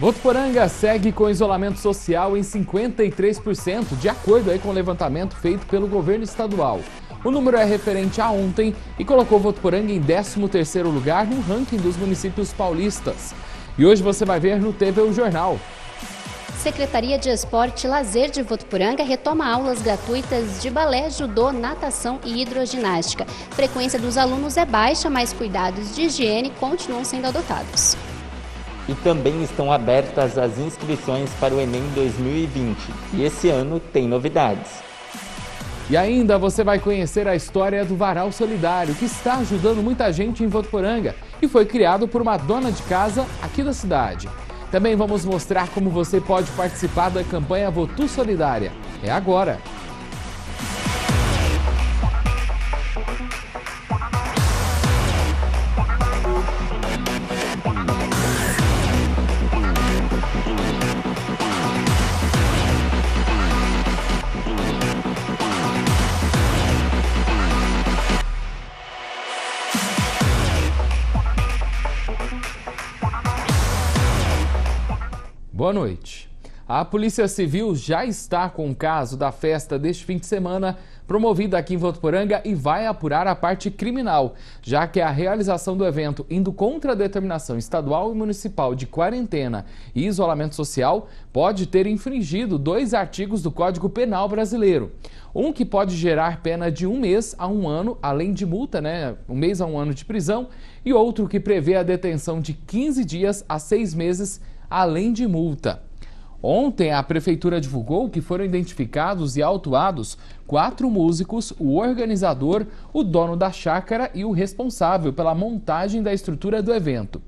Votuporanga segue com isolamento social em 53%, de acordo aí com o levantamento feito pelo governo estadual. O número é referente a ontem e colocou Votuporanga em 13º lugar no ranking dos municípios paulistas. E hoje você vai ver no TV o Jornal. Secretaria de Esporte e Lazer de Votuporanga retoma aulas gratuitas de balé, judô, natação e hidroginástica. Frequência dos alunos é baixa, mas cuidados de higiene continuam sendo adotados e também estão abertas as inscrições para o Enem 2020. E esse ano tem novidades. E ainda você vai conhecer a história do Varal Solidário, que está ajudando muita gente em Votuporanga e foi criado por uma dona de casa aqui da cidade. Também vamos mostrar como você pode participar da campanha Votu Solidária. É agora! Boa noite. A Polícia Civil já está com o caso da festa deste fim de semana, promovida aqui em Votuporanga, e vai apurar a parte criminal, já que a realização do evento indo contra a determinação estadual e municipal de quarentena e isolamento social pode ter infringido dois artigos do Código Penal brasileiro. Um que pode gerar pena de um mês a um ano, além de multa, né? Um mês a um ano de prisão, e outro que prevê a detenção de 15 dias a seis meses além de multa. Ontem, a Prefeitura divulgou que foram identificados e autuados quatro músicos, o organizador, o dono da chácara e o responsável pela montagem da estrutura do evento.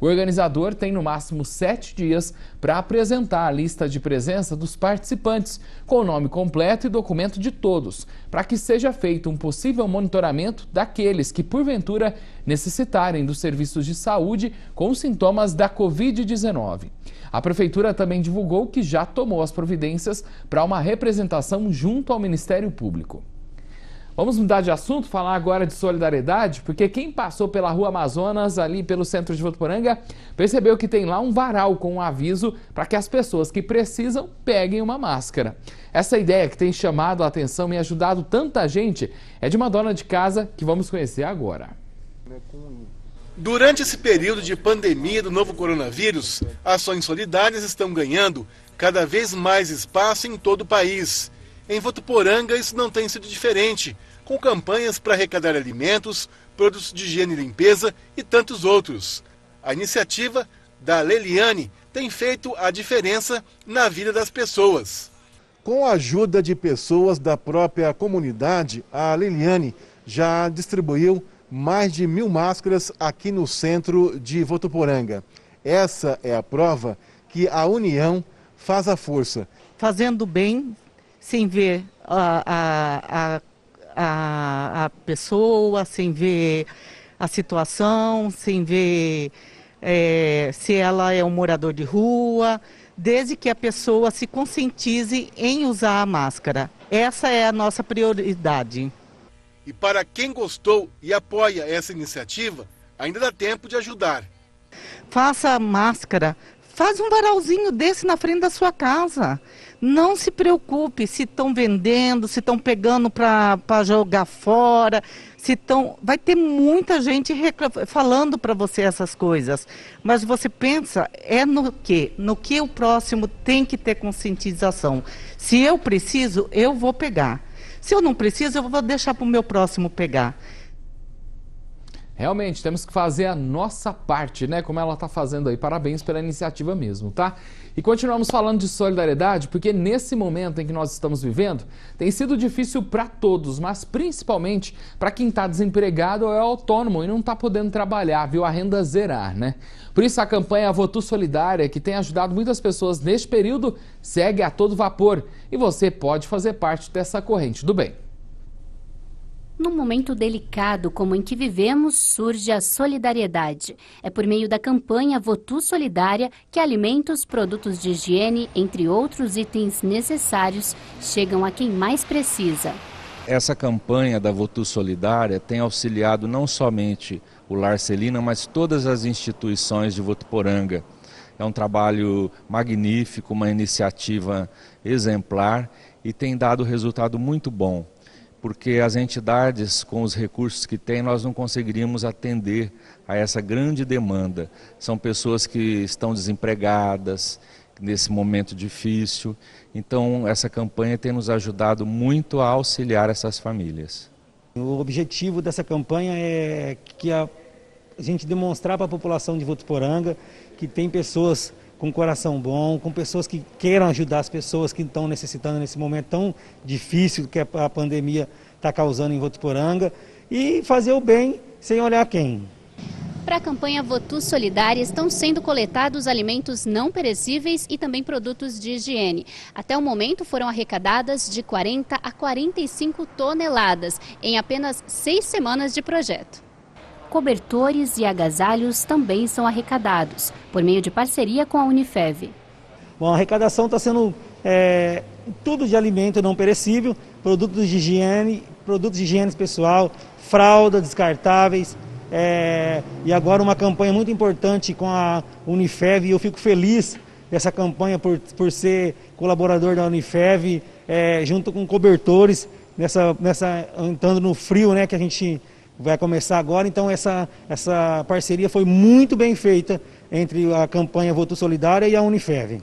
O organizador tem no máximo sete dias para apresentar a lista de presença dos participantes, com o nome completo e documento de todos, para que seja feito um possível monitoramento daqueles que, porventura, necessitarem dos serviços de saúde com sintomas da Covid-19. A Prefeitura também divulgou que já tomou as providências para uma representação junto ao Ministério Público. Vamos mudar de assunto, falar agora de solidariedade, porque quem passou pela Rua Amazonas, ali pelo centro de Votuporanga, percebeu que tem lá um varal com um aviso para que as pessoas que precisam peguem uma máscara. Essa ideia que tem chamado a atenção e ajudado tanta gente é de uma dona de casa que vamos conhecer agora. Durante esse período de pandemia do novo coronavírus, ações solidárias estão ganhando cada vez mais espaço em todo o país. Em Votuporanga, isso não tem sido diferente, com campanhas para arrecadar alimentos, produtos de higiene e limpeza e tantos outros. A iniciativa da Leliane tem feito a diferença na vida das pessoas. Com a ajuda de pessoas da própria comunidade, a Leliane já distribuiu mais de mil máscaras aqui no centro de Votuporanga. Essa é a prova que a união faz a força. Fazendo bem, sem ver a, a, a, a pessoa, sem ver a situação, sem ver é, se ela é um morador de rua, desde que a pessoa se conscientize em usar a máscara. Essa é a nossa prioridade. E para quem gostou e apoia essa iniciativa, ainda dá tempo de ajudar. Faça a máscara, faz um varalzinho desse na frente da sua casa. Não se preocupe se estão vendendo, se estão pegando para jogar fora, se estão. Vai ter muita gente falando para você essas coisas. Mas você pensa, é no que? No que o próximo tem que ter conscientização. Se eu preciso, eu vou pegar. Se eu não preciso, eu vou deixar para o meu próximo pegar. Realmente, temos que fazer a nossa parte, né? Como ela está fazendo aí. Parabéns pela iniciativa mesmo, tá? E continuamos falando de solidariedade, porque nesse momento em que nós estamos vivendo, tem sido difícil para todos, mas principalmente para quem está desempregado ou é autônomo e não está podendo trabalhar, viu a renda zerar, né? Por isso a campanha Votu Solidária, que tem ajudado muitas pessoas neste período, segue a todo vapor. E você pode fazer parte dessa corrente do bem. Num momento delicado como em que vivemos, surge a solidariedade. É por meio da campanha Votu Solidária que alimentos, produtos de higiene, entre outros itens necessários, chegam a quem mais precisa. Essa campanha da Votu Solidária tem auxiliado não somente o Lar Celina, mas todas as instituições de Votuporanga. É um trabalho magnífico, uma iniciativa exemplar e tem dado resultado muito bom, porque as entidades, com os recursos que têm, nós não conseguiríamos atender a essa grande demanda. São pessoas que estão desempregadas nesse momento difícil, então essa campanha tem nos ajudado muito a auxiliar essas famílias. O objetivo dessa campanha é que a, gente demonstrar para a população de Votuporanga que tem pessoas com coração bom, com pessoas que queiram ajudar as pessoas que estão necessitando nesse momento tão difícil que a pandemia está causando em Votuporanga e fazer o bem sem olhar quem. Para a campanha Votu Solidária estão sendo coletados alimentos não perecíveis e também produtos de higiene. Até o momento foram arrecadadas de 40 a 45 toneladas em apenas seis semanas de projeto. Cobertores e agasalhos também são arrecadados, por meio de parceria com a Unifev. Bom, a arrecadação está sendo é, tudo de alimento não perecível, produtos de higiene, produtos de higiene pessoal, fraldas descartáveis, é, e agora uma campanha muito importante com a Unifev, eu fico feliz dessa campanha por, por ser colaborador da Unifev, é, junto com cobertores, nessa, nessa, entrando no frio né, que a gente vai começar agora. Então essa, essa parceria foi muito bem feita entre a campanha Voto Solidária e a Unifev.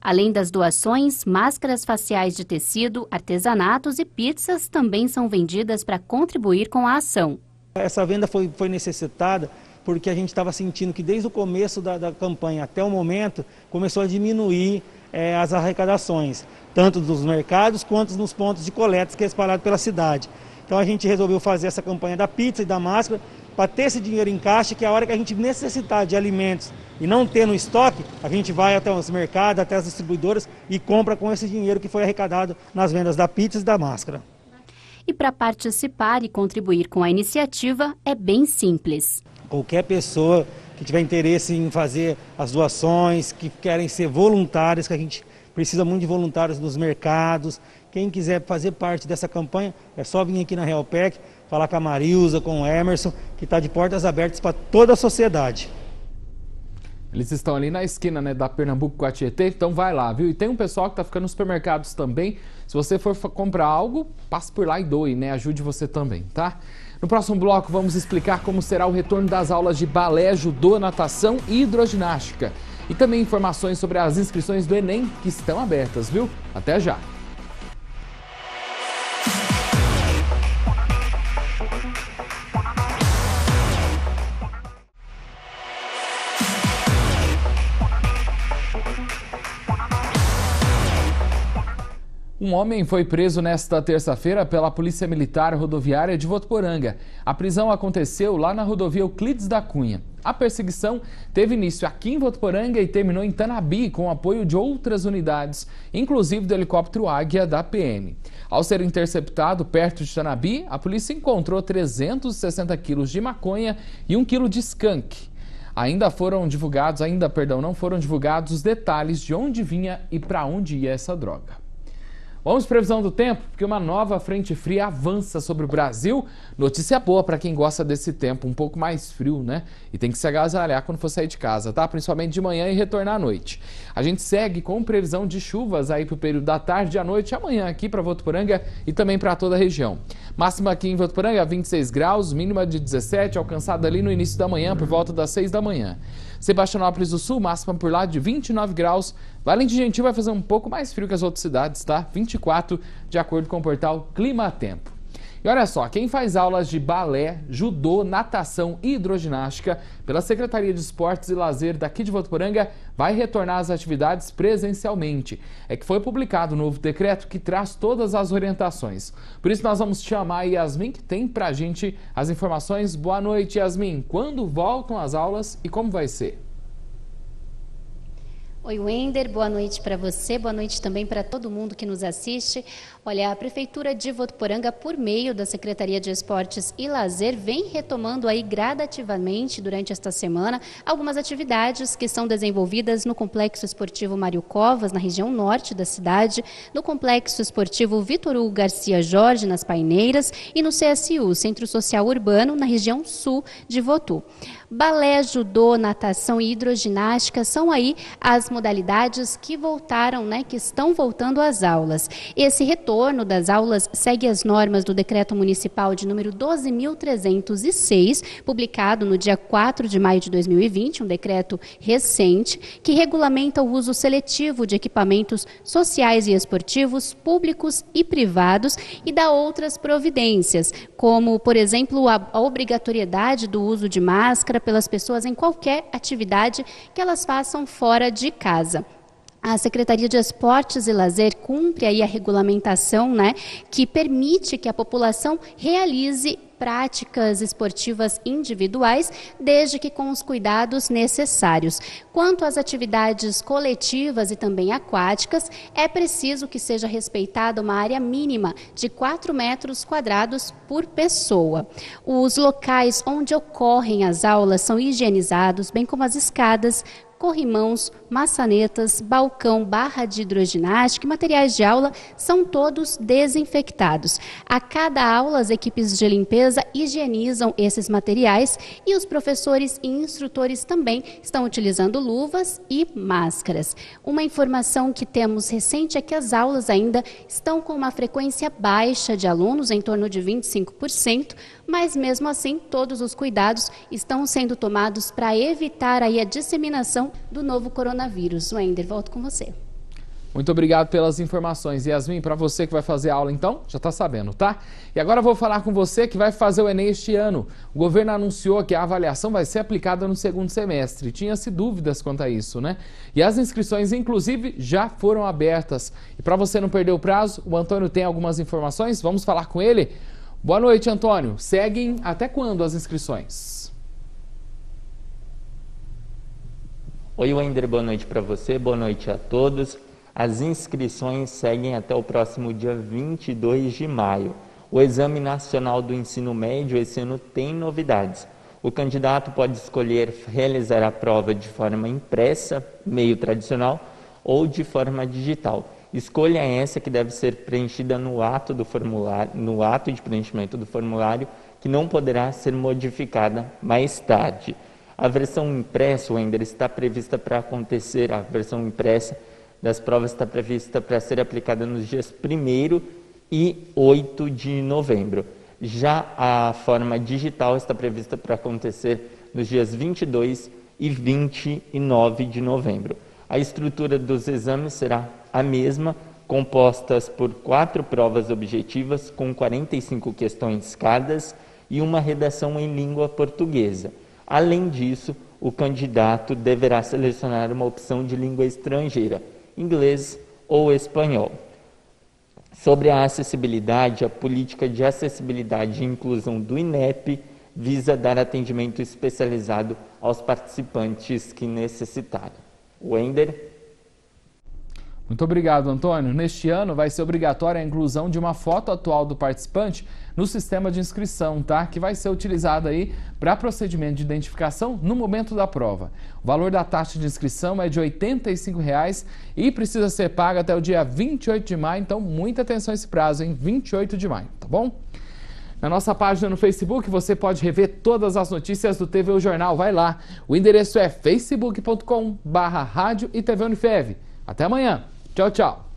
Além das doações, máscaras faciais de tecido, artesanatos e pizzas também são vendidas para contribuir com a ação. Essa venda foi, foi necessitada porque a gente estava sentindo que desde o começo da, da, campanha até o momento começou a diminuir é, as arrecadações, tanto dos mercados quanto nos pontos de coleta que é espalhado pela cidade. Então a gente resolveu fazer essa campanha da pizza e da máscara para ter esse dinheiro em caixa, que a hora que a gente necessitar de alimentos e não ter no estoque, a gente vai até os mercados, até as distribuidoras e compra com esse dinheiro que foi arrecadado nas vendas da pizza e da máscara. E para participar e contribuir com a iniciativa é bem simples. Qualquer pessoa que tiver interesse em fazer as doações, que querem ser voluntários, que a gente precisa muito de voluntários nos mercados. Quem quiser fazer parte dessa campanha, é só vir aqui na Realpec, falar com a Marilza, com o Emerson, que está de portas abertas para toda a sociedade. Eles estão ali na esquina né, da Pernambuco com a Tietê, então vai lá, viu? E tem um pessoal que está ficando nos supermercados também. Se você for comprar algo, passe por lá e doe, né? Ajude você também, tá? No próximo bloco vamos explicar como será o retorno das aulas de balé, judô, natação e hidroginástica. E também informações sobre as inscrições do Enem que estão abertas, viu? Até já! Um homem foi preso nesta terça-feira pela Polícia Militar Rodoviária de Votuporanga. A prisão aconteceu lá na rodovia Euclides da Cunha. A perseguição teve início aqui em Votuporanga e terminou em Tanabi com apoio de outras unidades, inclusive do helicóptero Águia da PM. Ao ser interceptado perto de Tanabi, a polícia encontrou 360 quilos de maconha e 1 quilo de skunk. Ainda foram divulgados, ainda, perdão, não foram divulgados os detalhes de onde vinha e para onde ia essa droga. Vamos previsão do tempo, porque uma nova frente fria avança sobre o Brasil. Notícia boa para quem gosta desse tempo, um pouco mais frio, né? E tem que se agasalhar quando for sair de casa, tá? Principalmente de manhã e retornar à noite. A gente segue com previsão de chuvas aí para o período da tarde e à noite, amanhã aqui para Votuporanga e também para toda a região. Máxima aqui em Votuporanga, 26 graus, mínima de 17, alcançada ali no início da manhã, por volta das 6 da manhã. Sebastianópolis do Sul, máxima por lá de 29 graus. Valente Gentil vai fazer um pouco mais frio que as outras cidades, tá? 24, de acordo com o portal Clima Tempo. E olha só, quem faz aulas de balé, judô, natação e hidroginástica pela Secretaria de Esportes e Lazer daqui de Votuporanga vai retornar às atividades presencialmente. É que foi publicado o um novo decreto que traz todas as orientações. Por isso nós vamos chamar a Yasmin, que tem pra gente as informações. Boa noite, Yasmin. Quando voltam as aulas e como vai ser? Oi, Wender, boa noite para você, boa noite também para todo mundo que nos assiste. Olha, a Prefeitura de Votuporanga, por meio da Secretaria de Esportes e Lazer, vem retomando aí gradativamente durante esta semana algumas atividades que são desenvolvidas no Complexo Esportivo Mário Covas, na região norte da cidade, no Complexo Esportivo Vitor Hugo Garcia Jorge, nas Paineiras, e no CSU, Centro Social Urbano, na região sul de Votu. Balé, judô, natação e hidroginástica são aí as modalidades que voltaram, né, que estão voltando às aulas. Esse retorno das aulas segue as normas do Decreto Municipal de número 12.306, publicado no dia 4 de maio de 2020, um decreto recente, que regulamenta o uso seletivo de equipamentos sociais e esportivos públicos e privados e dá outras providências, como, por exemplo, a obrigatoriedade do uso de máscara pelas pessoas em qualquer atividade que elas façam fora de casa. A Secretaria de Esportes e Lazer cumpre aí a regulamentação, né, que permite que a população realize práticas esportivas individuais, desde que com os cuidados necessários. Quanto às atividades coletivas e também aquáticas, é preciso que seja respeitada uma área mínima de 4 metros quadrados por pessoa. Os locais onde ocorrem as aulas são higienizados, bem como as escadas, corrimãos, maçanetas, balcão, barra de hidroginástica e materiais de aula são todos desinfectados. A cada aula, as equipes de limpeza higienizam esses materiais e os professores e instrutores também estão utilizando luvas e máscaras. Uma informação que temos recente é que as aulas ainda estão com uma frequência baixa de alunos, em torno de 25%, mas mesmo assim todos os cuidados estão sendo tomados para evitar aí a disseminação do novo coronavírus. Wender, volto com você. Muito obrigado pelas informações. Yasmin, para você que vai fazer aula então, já está sabendo, tá? E agora eu vou falar com você que vai fazer o Enem este ano. O governo anunciou que a avaliação vai ser aplicada no segundo semestre. Tinha-se dúvidas quanto a isso, né? E as inscrições, inclusive, já foram abertas. E para você não perder o prazo, o Antônio tem algumas informações. Vamos falar com ele? Boa noite, Antônio. Seguem até quando as inscrições? Oi, Wender, boa noite para você, boa noite a todos. As inscrições seguem até o próximo dia 22 de maio. O Exame Nacional do Ensino Médio esse ano tem novidades. O candidato pode escolher realizar a prova de forma impressa, meio tradicional, ou de forma digital. Escolha essa que deve ser preenchida no ato do formulário, no ato de preenchimento do formulário, que não poderá ser modificada mais tarde. A versão impressa, o Ender, está prevista para acontecer, a versão impressa das provas está prevista para ser aplicada nos dias 1 e 8 de novembro. Já a forma digital está prevista para acontecer nos dias 22 e 29 de novembro. A estrutura dos exames será a mesma, compostas por quatro provas objetivas com 45 questões cada e uma redação em língua portuguesa. Além disso, o candidato deverá selecionar uma opção de língua estrangeira, inglês ou espanhol. Sobre a acessibilidade, a política de acessibilidade e inclusão do INEP visa dar atendimento especializado aos participantes que necessitarem. Wender. Muito obrigado, Antônio. Neste ano vai ser obrigatória a inclusão de uma foto atual do participante no sistema de inscrição, tá? Que vai ser utilizado aí para procedimento de identificação no momento da prova. O valor da taxa de inscrição é de R$ 85,00 e precisa ser paga até o dia 28 de maio, então muita atenção a esse prazo, em 28 de maio, tá bom? Na nossa página no Facebook você pode rever todas as notícias do TV o Jornal. Vai lá. O endereço é facebook.com/barra rádio e TV Unifev. Até amanhã. Tchau, tchau.